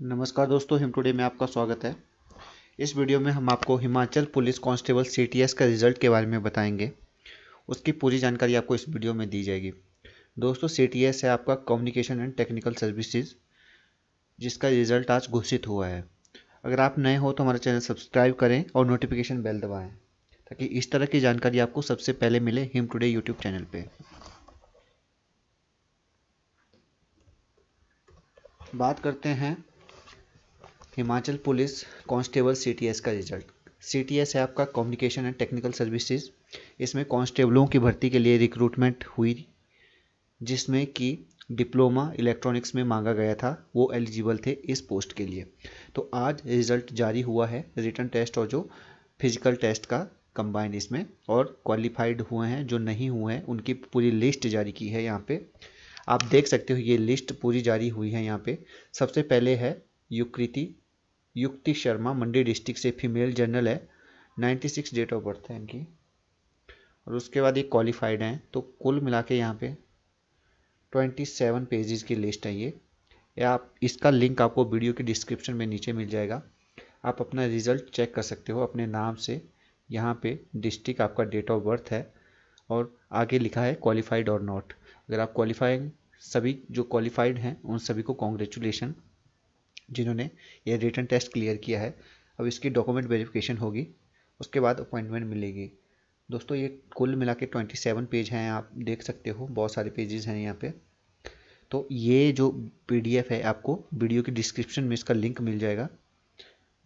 नमस्कार दोस्तों, him today में आपका स्वागत है। इस वीडियो में हम आपको हिमाचल पुलिस कांस्टेबल सीटीएस का रिज़ल्ट के बारे में बताएँगे। उसकी पूरी जानकारी आपको इस वीडियो में दी जाएगी। दोस्तों सीटीएस है आपका कम्युनिकेशन एंड टेक्निकल सर्विसेज़ जिसका रिज़ल्ट आज घोषित हुआ है। अगर आप नए हो तो हमारा चैनल सब्सक्राइब करें और नोटिफिकेशन बेल दबाएँ, ताकि इस तरह की जानकारी आपको सबसे पहले मिले हिम टुडे यूट्यूब चैनल पर बात करते हैं हिमाचल पुलिस कांस्टेबल सीटीएस का रिज़ल्ट। सीटीएस है आपका कम्युनिकेशन एंड टेक्निकल सर्विसेज़ इसमें कांस्टेबलों की भर्ती के लिए रिक्रूटमेंट हुई, जिसमें कि डिप्लोमा इलेक्ट्रॉनिक्स में मांगा गया था, वो एलिजिबल थे इस पोस्ट के लिए। तो आज रिज़ल्ट जारी हुआ है रिटर्न टेस्ट और जो फ़िज़िकल टेस्ट का कंबाइंड इसमें, और क्वालिफाइड हुए हैं, जो नहीं हुए हैं, उनकी पूरी लिस्ट जारी की है यहाँ पे। आप देख सकते हो, ये लिस्ट पूरी जारी हुई है यहाँ पे। सबसे पहले है युकृति युक्ति शर्मा, मंडी डिस्ट्रिक्ट से फीमेल जनरल है। 96 डेट ऑफ़ बर्थ है इनकी। और उसके बाद ये क्वालिफाइड हैं। तो कुल मिला के यहाँ पे 27 पेजेस की लिस्ट है ये। या आप इसका लिंक आपको वीडियो के डिस्क्रिप्शन में नीचे मिल जाएगा। आप अपना रिज़ल्ट चेक कर सकते हो अपने नाम से। यहाँ पे डिस्ट्रिक्ट आपका डेट ऑफ़ बर्थ है। और आगे लिखा है क्वालिफाइड और नॉट अगर आप क्वालिफाइंग सभी जो क्वालिफाइड हैं, उन सभी को कॉन्ग्रेचुलेशन जिन्होंने ये रिटर्न टेस्ट क्लियर किया है। अब इसकी डॉक्यूमेंट वेरिफिकेशन होगी, उसके बाद अपॉइंटमेंट मिलेगी। दोस्तों, ये कुल मिला के ट्वेंटी सेवन पेज हैं, आप देख सकते हो, बहुत सारे पेजेस हैं यहाँ पे। तो ये जो पीडीएफ है, आपको वीडियो की डिस्क्रिप्शन में इसका लिंक मिल जाएगा।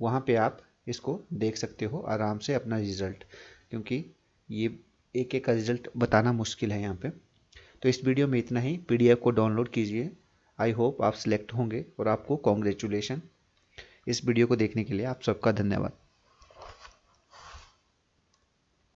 वहाँ पे आप इसको देख सकते हो, आराम से अपना रिज़ल्ट क्योंकि ये एक एक का रिज़ल्ट बताना मुश्किल है यहाँ पे। तो इस वीडियो में इतना ही। पीडीएफ को डाउनलोड कीजिए। आई होप आप सिलेक्ट होंगे और आपको कॉन्ग्रेचुलेशन इस वीडियो को देखने के लिए आप सबका धन्यवाद।